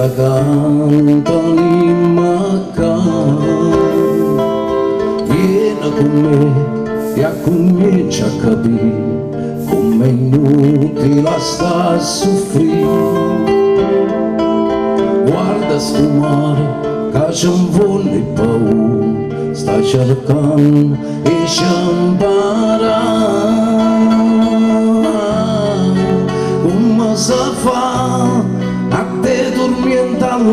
la canta limacan Viena con me e accomincia a capire com'è inutile a sta a soffrire Guarda sto mare che c'è un volle paura Sta cercando e ci imparare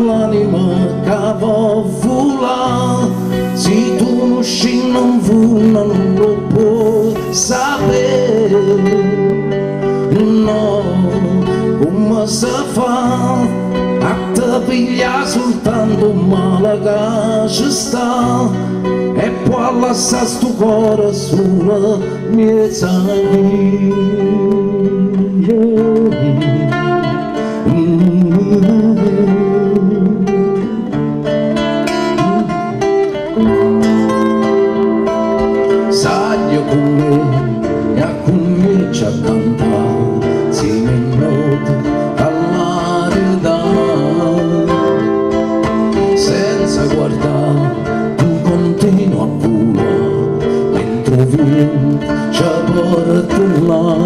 l'anima può volare Se tu non sci non vola non lo puoi sapere No, come si fa a te piglia soltanto male che ci sta E poi lascia sto cuore sulla mezza Saglio e comincia a cantare Si mi nota all'aria Senza guardare tu continua a volare Dentro vento ci porta là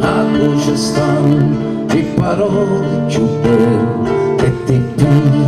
A voce stanno le parole più belle Che ti piglio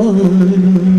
الضالين